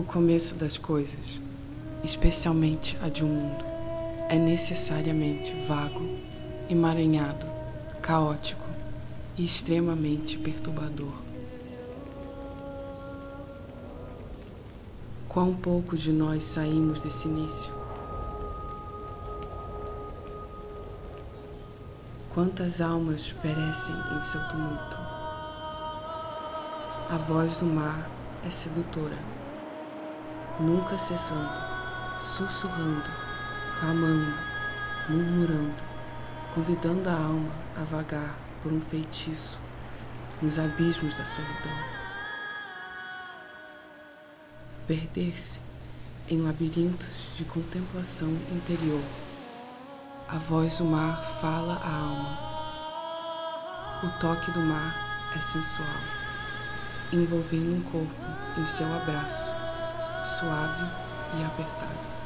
O começo das coisas, especialmente a de um mundo, é necessariamente vago, emaranhado, caótico e extremamente perturbador. Quão pouco de nós saímos desse início? Quantas almas perecem em seu tumulto? A voz do mar é sedutora nunca cessando, sussurrando, clamando, murmurando, convidando a alma a vagar por um feitiço nos abismos da solidão. Perder-se em labirintos de contemplação interior. A voz do mar fala à alma. O toque do mar é sensual, envolvendo um corpo em seu abraço suave e apertado.